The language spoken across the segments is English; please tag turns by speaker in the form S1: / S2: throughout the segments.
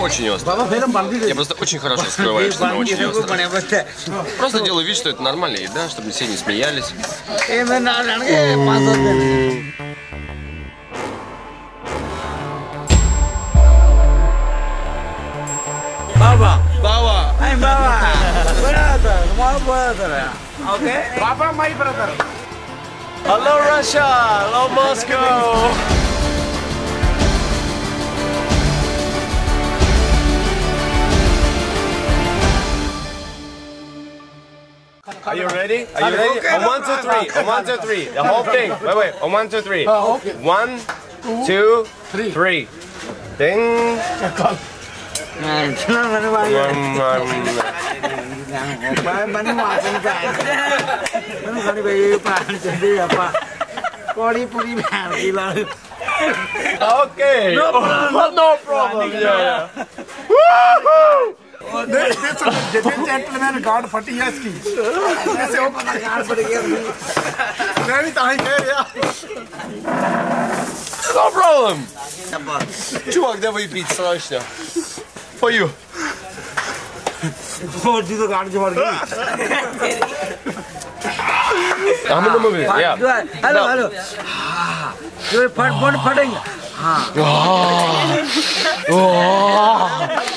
S1: Очень остро. Я просто очень хорошо скрываю, что она очень остро. Просто делаю вид, что это нормальная еда, чтобы все не смеялись.
S2: Э, баба!
S1: Баба!
S2: Ай, баба! брат, мой брат, окей?
S3: Баба, мой брат.
S1: Hello, Russia! Hello, Moscow! Are you ready? Are you ready? On one, two, three. On one, two, three. The whole thing. Wait, wait. On one, two, three. Oh, one, two, three. Ding. okay.
S2: No, no,
S1: no problem. Yeah. yeah.
S3: Oh, they, that's a, they, that gentleman guard
S2: for the asking. That's a guard
S3: for the asking. Very tight here, yeah.
S1: No problem. Чувак, где выпить срочно?
S2: For you. Oh, this is a
S1: I'm in the movie.
S2: Ah,
S1: yeah. Hello, hello. You're part one, part Oh.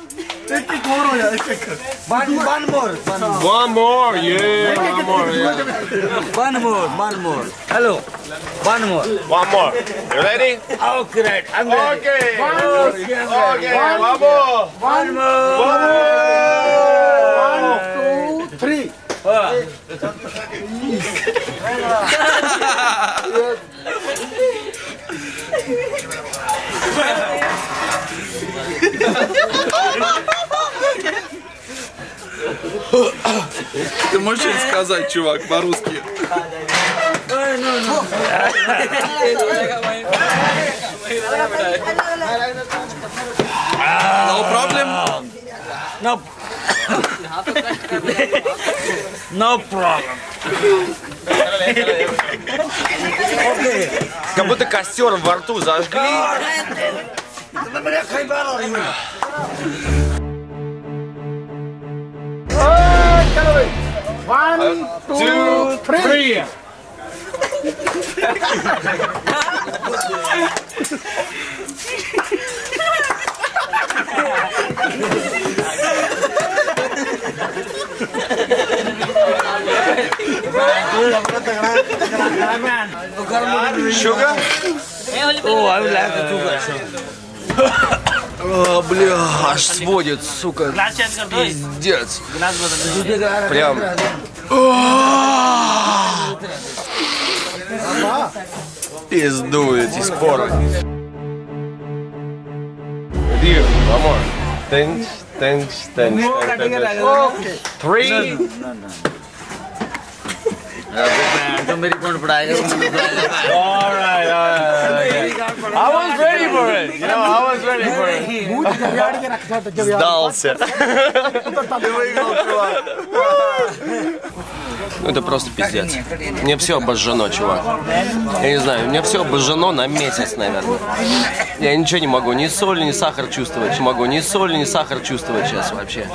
S3: एक एक और हो जाए एक एक
S2: one one more one more
S1: yeah one more yeah
S2: one more one more hello one more
S1: one more you ready
S2: oh great I'm ready
S1: okay
S2: okay
S1: okay one more
S2: one more
S1: one
S3: two three Ha ha ha!
S4: Ты можешь что-нибудь сказать, чувак, по-русски? No problem?
S2: No. No problem.
S1: Как будто костер во рту зажгли.
S3: One, two, two three. three.
S1: sugar?
S2: Oh, I would like uh, the sugar.
S1: А, бля, аж сводит, сука. Пиздец. Прям. Пиздует из пор. Рив, амор. Тенч, тенч, тенч, тенч. Три somebody
S2: going to All right,
S1: all right. I was ready for it. You know, I was ready for it. Сдался. Ну это просто пиздец. Мне все обожжено, чувак. Я не знаю, мне все обожжено на месяц, наверное. Я ничего не могу, ни соль, ни сахар чувствовать. Не могу ни соль, ни сахар чувствовать сейчас вообще.